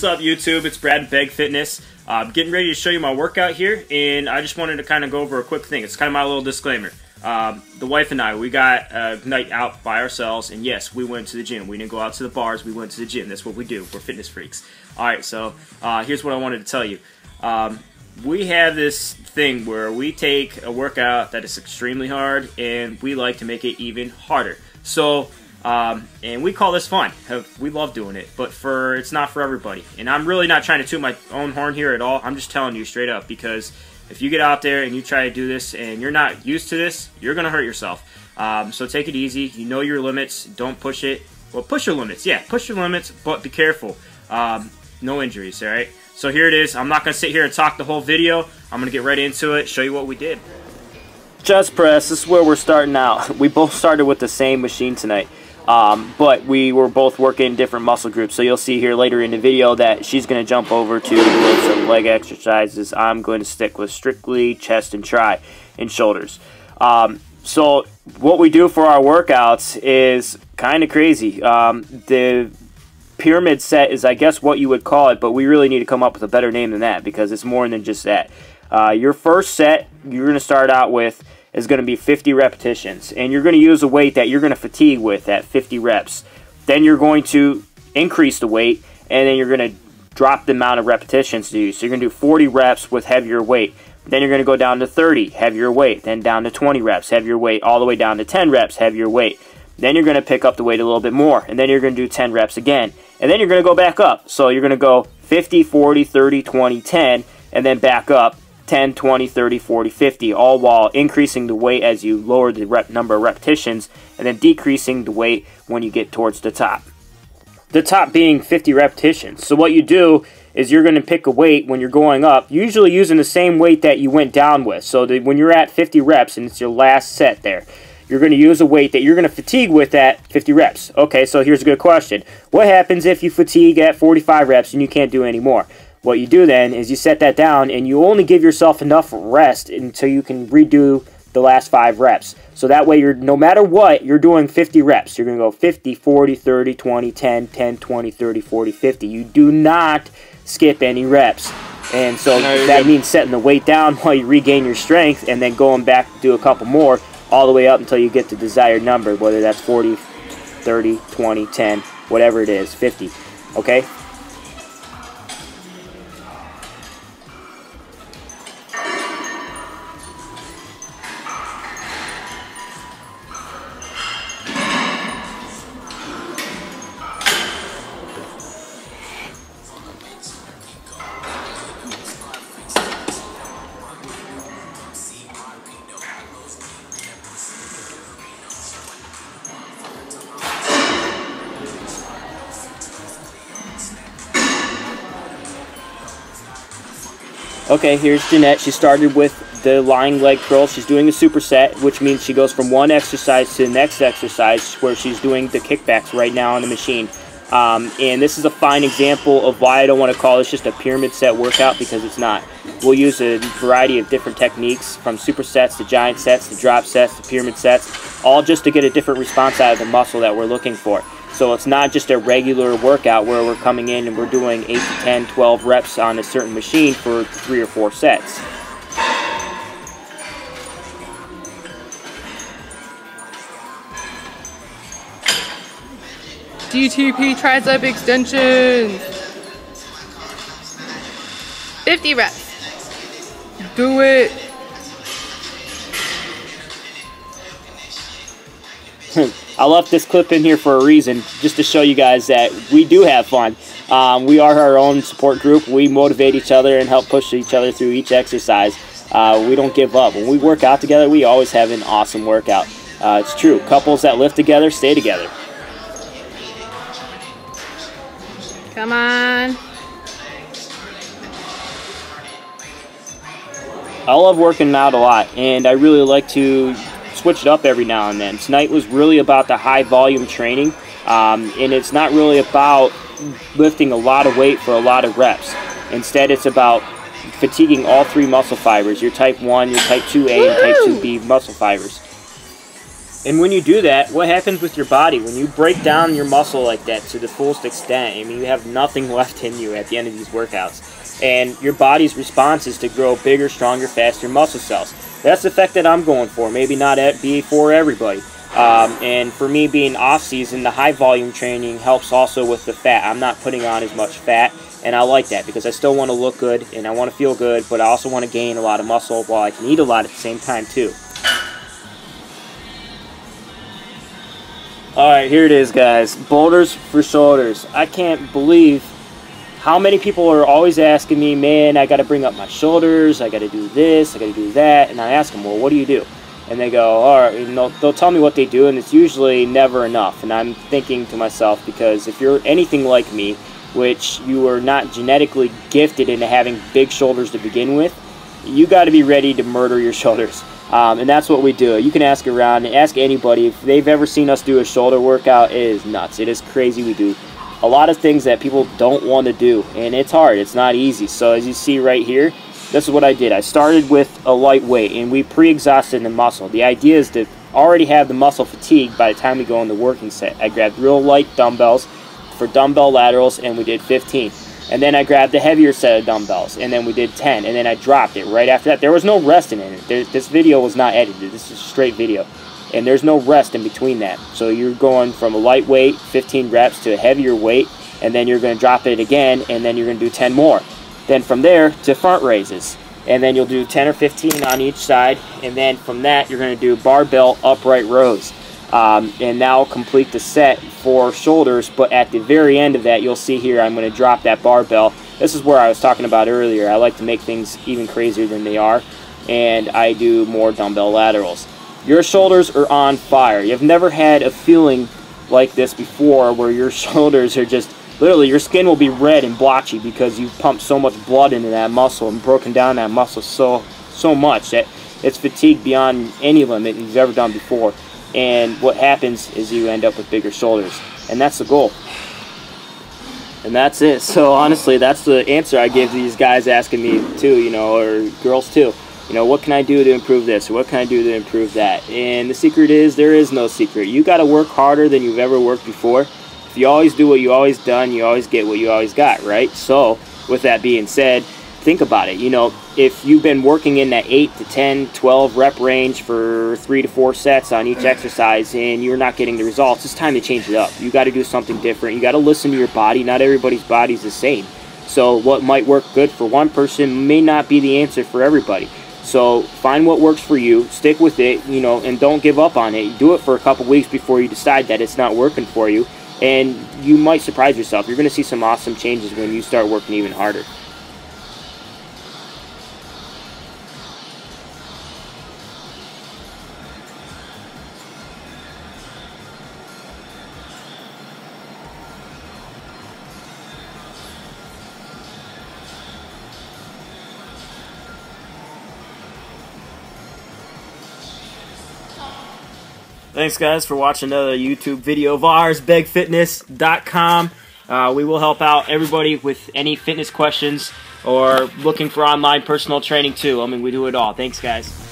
What's up, YouTube? It's Brad Begue Fitness. I'm getting ready to show you my workout here, and I just wanted to kind of go over a quick thing. It's kind of my little disclaimer. Um, the wife and I, we got a night out by ourselves, and yes, we went to the gym. We didn't go out to the bars, we went to the gym. That's what we do. We're fitness freaks. Alright, so uh, here's what I wanted to tell you. Um, we have this thing where we take a workout that is extremely hard, and we like to make it even harder. So, um, and we call this fun. We love doing it, but for it's not for everybody. And I'm really not trying to toot my own horn here at all. I'm just telling you straight up because if you get out there and you try to do this and you're not used to this, you're gonna hurt yourself. Um, so take it easy. You know your limits. Don't push it. Well, push your limits. Yeah, push your limits, but be careful. Um, no injuries. All right. So here it is. I'm not gonna sit here and talk the whole video. I'm gonna get right into it. Show you what we did. Chest press. This is where we're starting out. We both started with the same machine tonight. Um, but we were both working different muscle groups. So you'll see here later in the video that she's going to jump over to some leg exercises. I'm going to stick with strictly chest and try and shoulders. Um, so what we do for our workouts is kind of crazy. Um, the pyramid set is, I guess, what you would call it, but we really need to come up with a better name than that because it's more than just that. Uh, your first set, you're going to start out with is going to be 50 repetitions. And you're going to use a weight that you're going to fatigue with at 50 reps. Then you're going to increase the weight, and then you're going to drop the amount of repetitions to do. So you're going to do 40 reps with heavier weight. Then you're going to go down to 30, heavier weight. Then down to 20 reps, heavier weight. All the way down to 10 reps, heavier weight. Then you're going to pick up the weight a little bit more. And then you're going to do 10 reps again. And then you're going to go back up. So you're going to go 50, 40, 30, 20, 10, and then back up 10, 20, 30, 40, 50, all while increasing the weight as you lower the rep number of repetitions and then decreasing the weight when you get towards the top. The top being 50 repetitions. So what you do is you're going to pick a weight when you're going up, usually using the same weight that you went down with. So when you're at 50 reps and it's your last set there, you're going to use a weight that you're going to fatigue with at 50 reps. Okay, so here's a good question. What happens if you fatigue at 45 reps and you can't do any more? What you do then is you set that down and you only give yourself enough rest until you can redo the last five reps. So that way you're no matter what, you're doing 50 reps. You're going to go 50, 40, 30, 20, 10, 10, 20, 30, 40, 50. You do not skip any reps. And so no, that good. means setting the weight down while you regain your strength and then going back to do a couple more all the way up until you get the desired number, whether that's 40, 30, 20, 10, whatever it is, 50. Okay? Okay, here's Jenette. She started with the lying leg curl. She's doing a superset, which means she goes from one exercise to the next exercise where she's doing the kickbacks right now on the machine. Um, and this is a fine example of why I don't want to call this just a pyramid set workout because it's not. We'll use a variety of different techniques from supersets to giant sets to drop sets to pyramid sets, all just to get a different response out of the muscle that we're looking for. So it's not just a regular workout where we're coming in and we're doing 8 to 10, 12 reps on a certain machine for three or four sets. DTP tricep extensions. 50 reps. Do it. I left this clip in here for a reason, just to show you guys that we do have fun. Um, we are our own support group. We motivate each other and help push each other through each exercise. Uh, we don't give up. When we work out together, we always have an awesome workout. Uh, it's true. Couples that live together stay together. Come on. I love working out a lot, and I really like to switch it up every now and then. Tonight was really about the high volume training, um, and it's not really about lifting a lot of weight for a lot of reps. Instead, it's about fatiguing all three muscle fibers your type 1, your type 2A, and type 2B muscle fibers. And when you do that, what happens with your body? When you break down your muscle like that to the fullest extent, I mean, you have nothing left in you at the end of these workouts. And your body's response is to grow bigger, stronger, faster muscle cells. That's the effect that I'm going for. Maybe not be for everybody. Um, and for me being off season, the high volume training helps also with the fat. I'm not putting on as much fat, and I like that because I still want to look good and I want to feel good, but I also want to gain a lot of muscle while I can eat a lot at the same time too. Alright, here it is guys. Boulders for shoulders. I can't believe how many people are always asking me, man, I got to bring up my shoulders, I got to do this, I got to do that, and I ask them, well, what do you do? And they go, all right, and they'll, they'll tell me what they do, and it's usually never enough. And I'm thinking to myself, because if you're anything like me, which you are not genetically gifted into having big shoulders to begin with, you got to be ready to murder your shoulders. Um, and that's what we do. You can ask around, ask anybody if they've ever seen us do a shoulder workout. It is nuts. It is crazy. We do a lot of things that people don't want to do, and it's hard. It's not easy. So as you see right here, this is what I did. I started with a light weight, and we pre-exhausted the muscle. The idea is to already have the muscle fatigue by the time we go in the working set. I grabbed real light dumbbells for dumbbell laterals, and we did 15. And then I grabbed a heavier set of dumbbells, and then we did 10, and then I dropped it right after that. There was no resting in it. There, this video was not edited. This is straight video. And there's no rest in between that. So you're going from a lightweight, 15 reps, to a heavier weight, and then you're going to drop it again, and then you're going to do 10 more. Then from there to front raises. And then you'll do 10 or 15 on each side, and then from that you're going to do barbell upright rows um, and now complete the set for shoulders but at the very end of that you'll see here I'm going to drop that barbell this is where I was talking about earlier I like to make things even crazier than they are and I do more dumbbell laterals your shoulders are on fire. You've never had a feeling like this before where your shoulders are just literally your skin will be red and blotchy because you've pumped so much blood into that muscle and broken down that muscle so so much that it's fatigued beyond any limit you've ever done before. And what happens is you end up with bigger shoulders. And that's the goal. And that's it. So honestly that's the answer i give these guys asking me too you know or girls too you know what can i do to improve this what can i do to improve that and the secret is there is no secret you got to work harder than you've ever worked before if you always do what you always done you always get what you always got right so with that being said think about it. You know, if you've been working in that 8 to 10, 12 rep range for 3 to 4 sets on each exercise and you're not getting the results, it's time to change it up. You got to do something different. You got to listen to your body. Not everybody's body's the same. So what might work good for one person may not be the answer for everybody. So find what works for you, stick with it, you know, and don't give up on it. Do it for a couple weeks before you decide that it's not working for you, and you might surprise yourself. You're going to see some awesome changes when you start working even harder. Thanks, guys, for watching another YouTube video of ours, beguefitness.com. Uh, we will help out everybody with any fitness questions or looking for online personal training, too. I mean, we do it all. Thanks, guys.